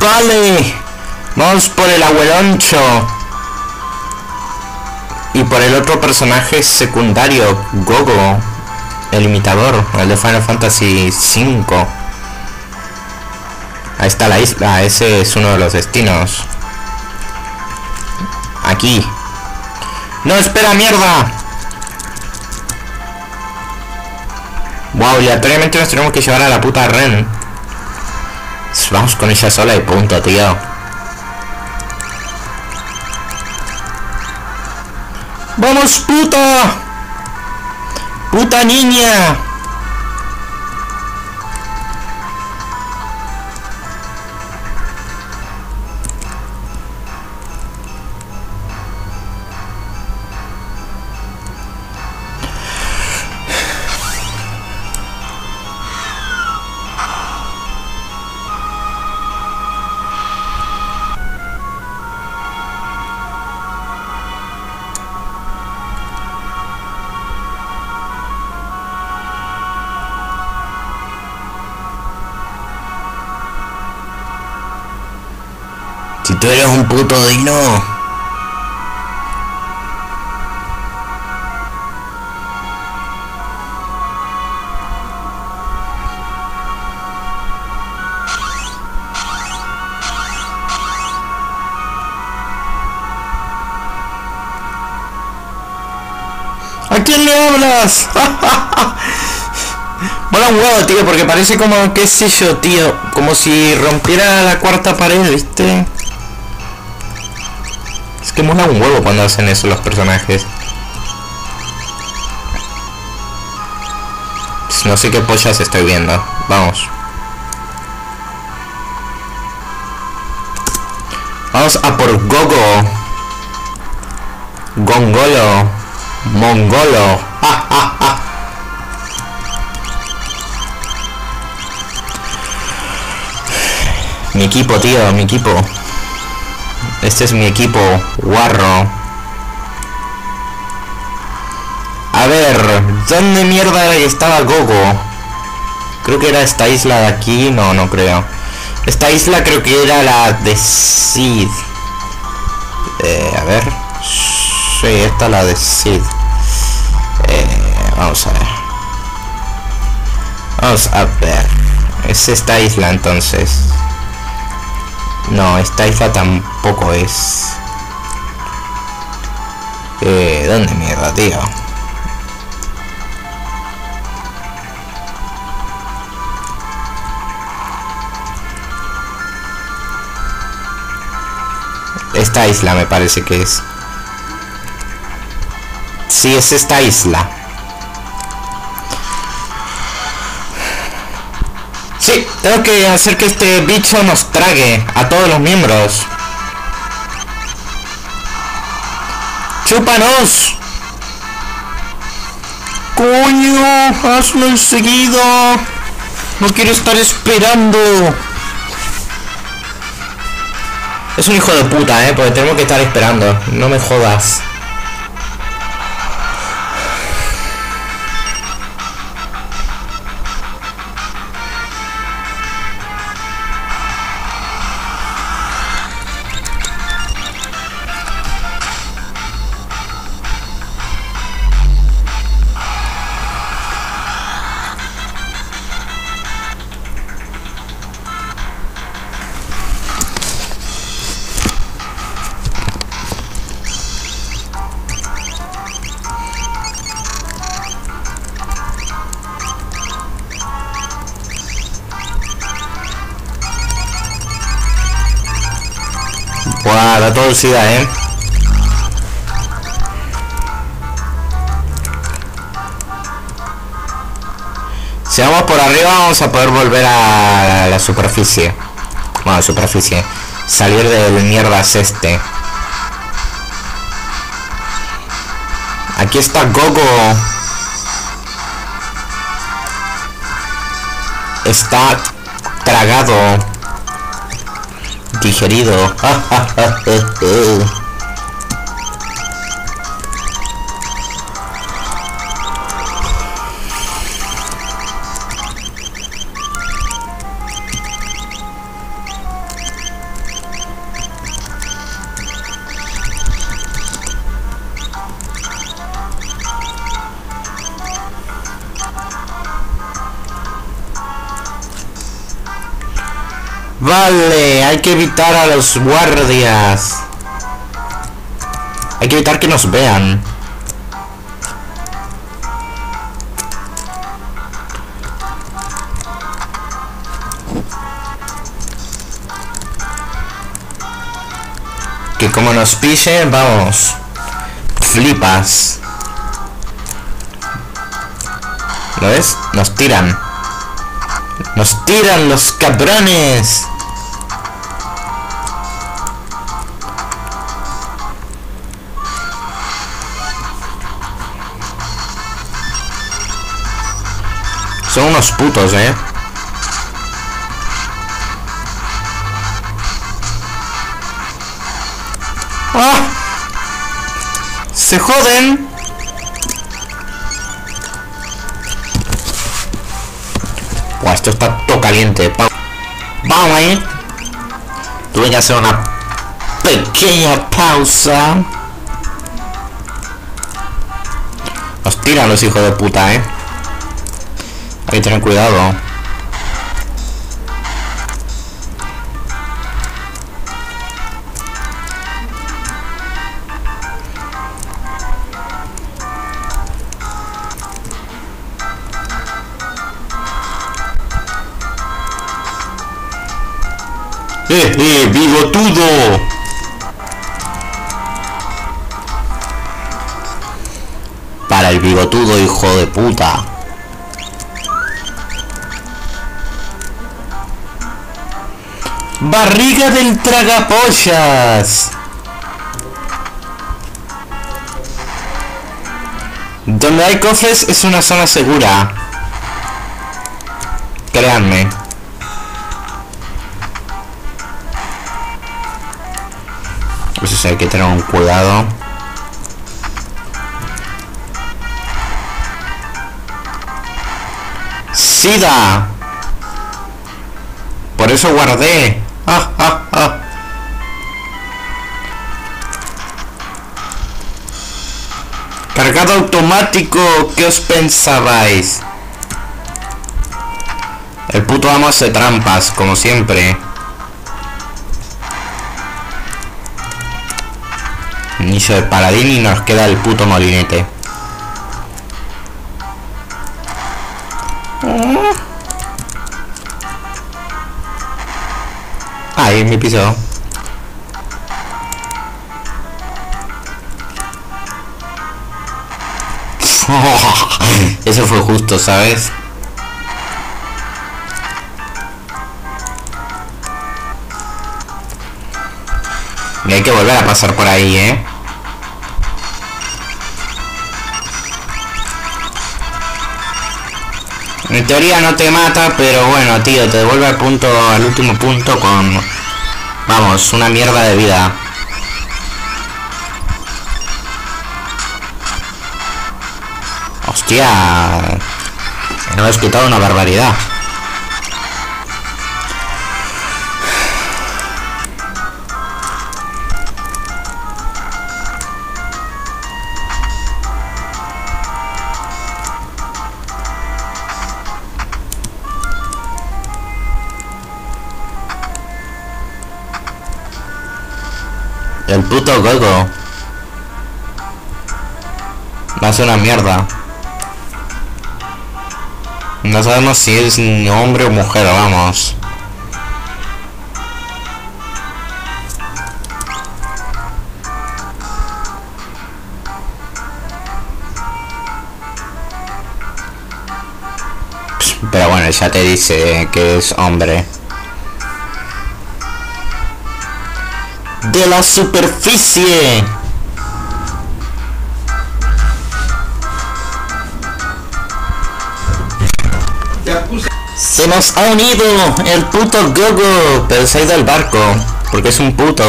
Vale. Vamos por el abueloncho. Y por el otro personaje secundario, Gogo. El imitador, el de Final Fantasy V. Ahí está la isla, ese es uno de los destinos. Aquí. ¡No, espera, mierda! Wow, aleatoriamente nos tenemos que llevar a la puta Ren. Vamos con ella sola y punto, tío. ¡Vamos, puta! ¡Puta niña! Tú eres un puto dino. ¿A quién le hablas? Mola un huevo, tío, porque parece como, qué sé yo, tío, como si rompiera la cuarta pared, ¿viste? Que mola un huevo cuando hacen eso los personajes. Pues no sé qué pollas estoy viendo. Vamos. Vamos a por Gogo. Gongolo. Mongolo. ¡Ja, ja, ja! Mi equipo, tío, mi equipo. Este es mi equipo, guarro. A ver, ¿dónde mierda estaba Gogo? Creo que era esta isla de aquí, no, no creo. Esta isla creo que era la de Sid. Eh, a ver. Sí, esta es la de Sid. Eh, vamos a ver. Vamos a ver. Es esta isla entonces. No, esta isla tampoco es. Eh, ¿dónde mierda, tío? Esta isla me parece que es. Sí, es esta isla. Tengo que hacer que este bicho nos trague a todos los miembros. ¡Chúpanos! ¡Coño! ¡Hazlo enseguida! No quiero estar esperando. Es un hijo de puta, eh, porque tenemos que estar esperando. No me jodas. Eh. Si vamos por arriba vamos a poder volver a la, superficie. Bueno, superficie. Salir del mierdas este. Aquí está Gogo. Está tragado. Digerido. Vale, hay que evitar a los guardias. Hay que evitar que nos vean. Que como nos pise, vamos. Flipas. ¿Lo ves? Nos tiran. Nos tiran los cabrones. Son unos putos, eh. ¡Ah! ¡Se joden! Buah, esto está todo caliente. Vamos ahí. Tuve que hacer una pequeña pausa. Nos tiran los hijos de puta, eh. Hay que tener cuidado. ¡Eh, eh, bigotudo! Para el bigotudo, hijo de puta. Barriga del tragapollas. Donde hay cofres es una zona segura. Créanme. Eso sí hay que tener un cuidado. ¡Sida! Por eso guardé. Cargado automático, ¿qué os pensabais? El puto amo hace trampas, como siempre. Inicio de paladín y nos queda el puto molinete. Ahí me pisó. Eso fue justo, ¿sabes? Y hay que volver a pasar por ahí, ¿eh? En teoría no te mata, pero bueno, tío, te devuelve al punto, al último punto con... Vamos, una mierda de vida. Hostia... No has quitado una barbaridad. El puto Gogo. Va a ser una mierda. No sabemos si es hombre o mujer, vamos. Pero bueno, ya te dice que es hombre. De la superficie. Se nos ha unido el puto Gogo, pero se ha ido al barco, porque es un puto.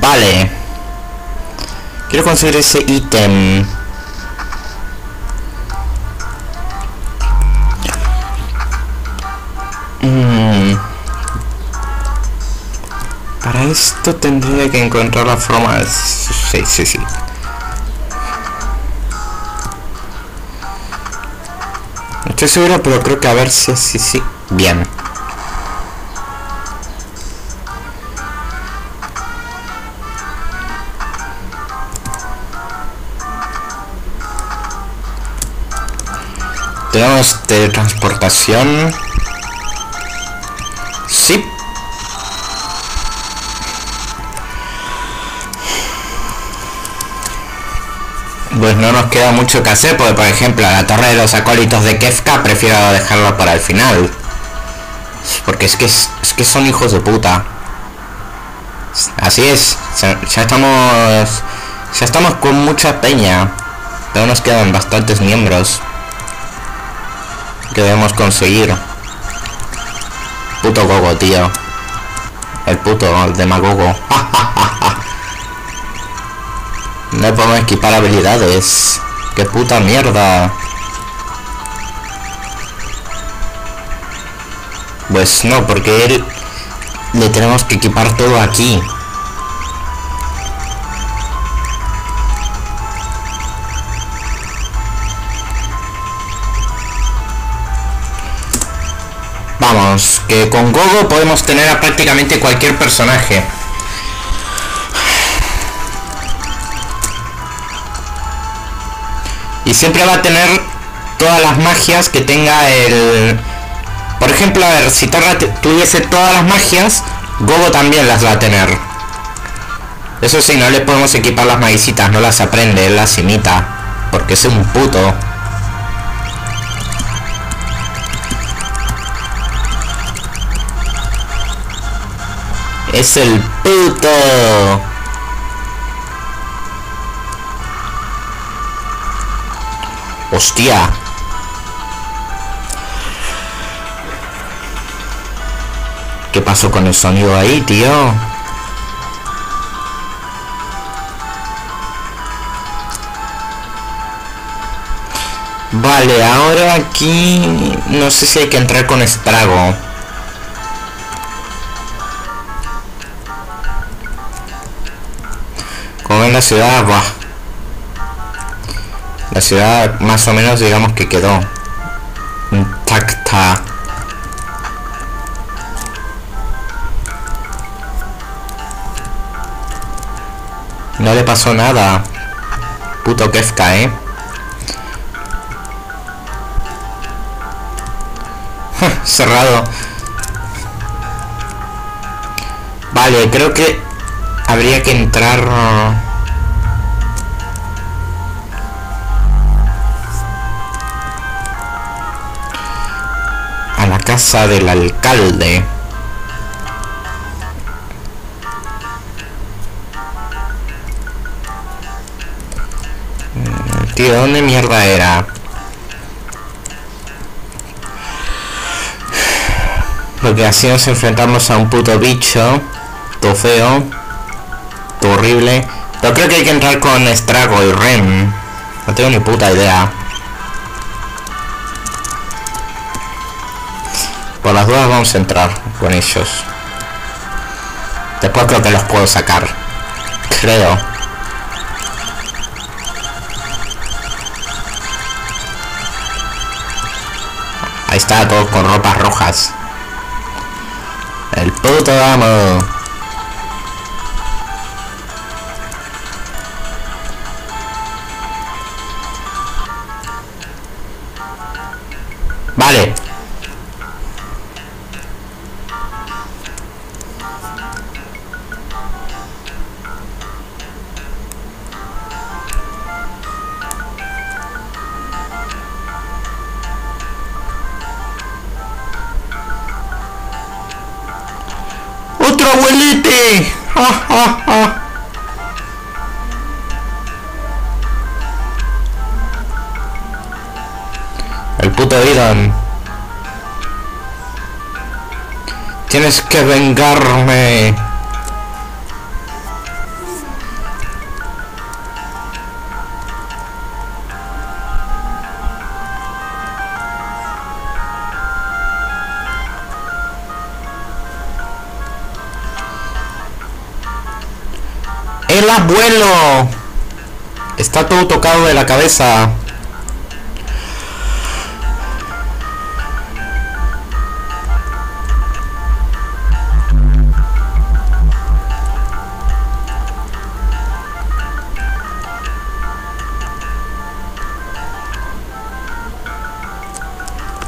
Vale. Quiero conseguir ese ítem. esto tendría que encontrar la forma de... sí, sí, sí. No estoy seguro pero creo que a ver si sí, sí, sí. Bien. Tenemos teletransportación. Pues no nos queda mucho que hacer, porque por ejemplo la torre de los acólitos de Kefka prefiero dejarla para el final. Porque es que, es, que son hijos de puta. Así es, ya estamos... Ya estamos con mucha peña. Pero nos quedan bastantes miembros. Que debemos conseguir. Puto gogo, tío. El puto el demagogo. no podemos equipar habilidades. Qué puta mierda. Pues no, porque él le tenemos que equipar todo aquí. Vamos, que con Gogo podemos tener a prácticamente cualquier personaje. Y siempre va a tener todas las magias que tenga el, por ejemplo, a ver, si Terra tuviese todas las magias, Gogo también las va a tener. Eso sí, no le podemos equipar las maguicitas, no las aprende, él las imita. Porque es un puto. Es el puto. Hostia. ¿Qué pasó con el sonido ahí, tío? Vale, ahora aquí... No sé si hay que entrar con estrago. Como en la ciudad, va. La ciudad más o menos digamos que quedó intacta. No le pasó nada. Puto Kefka, ¿eh? Cerrado. Vale, creo que habría que entrar... casa del alcalde. tío, ¿dónde mierda era? Porque así nos enfrentamos a un puto bicho. Todo feo. Todo horrible. Pero creo que hay que entrar con Estrago y Rem. No tengo ni puta idea. Las dudas vamos a entrar con ellos. Después creo que los puedo sacar. Creo. Ahí está, todo con ropas rojas. El puto amo. Abuelite. El puto Iron. Tienes que vengarme. El abuelo. Está todo tocado de la cabeza.